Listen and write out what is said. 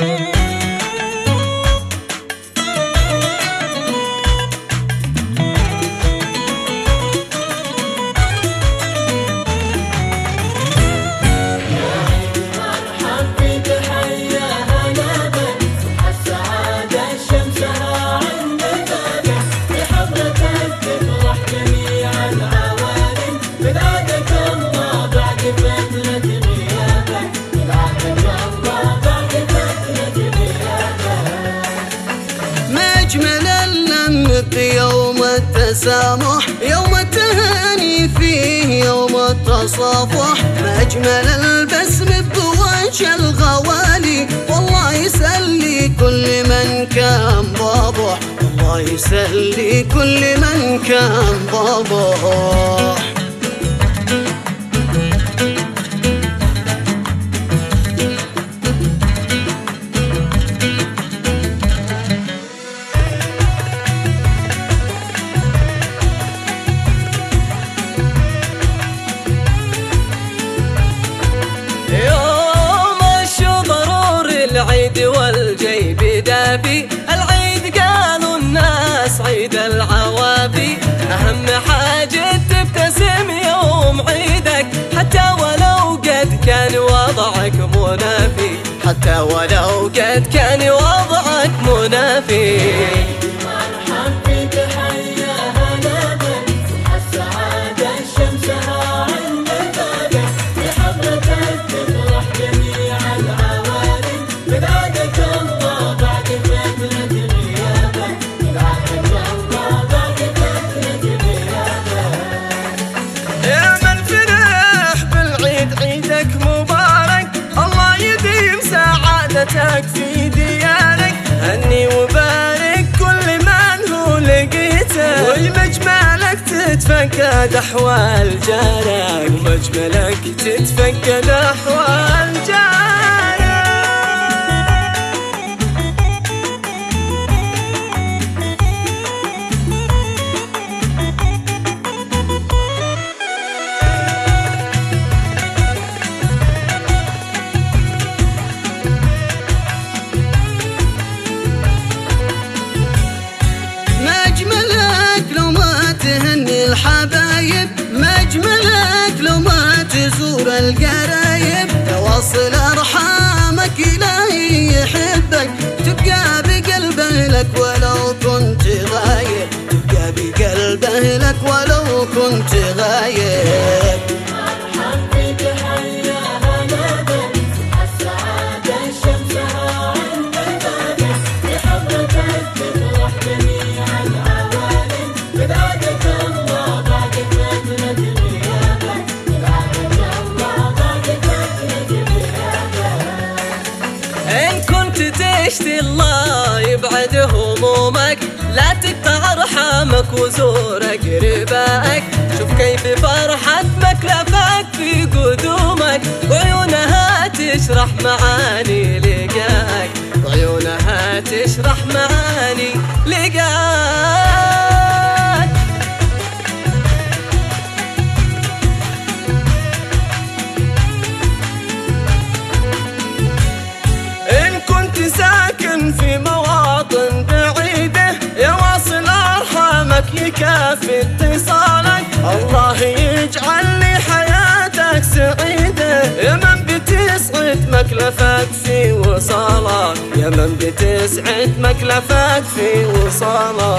يوم التسامح يوم التهاني فيه يوم التصافح. ما أجمل البسم بوجه الغوالي. والله يسلي كل من كان بابح والله يسلي كل من كان بابح العيد والجيب دافي. العيد قالوا الناس عيد العوافي. أهم حاجة تبتسم يوم عيدك. حتى ولو قد كان وضعك منافي. حتى ولو قد كان وضعك منافي. سعادتك في ديارك. هني وبارك كل من هو لقيته. تتفقد أحوال جارك. ومجملك تتفقد أحوال جارك. تزور القرايب توصل أرحامك الهي يحبك. تبقى بقلبه لك ولو كنت غايب. تبقى بقلبه لك ولو كنت غايب. لا تقطع ارحامك وزور قربائك شوف كيف فرحة مكلفك في قدومك. وعيونها تشرح معاني لقاك. وعيونها تشرح معاني يكافي اتصالك. الله يجعل لي حياتك سعيدة. يا من بتسعد مكلفك في وصالك. يا من بتسعد مكلفك في وصالك.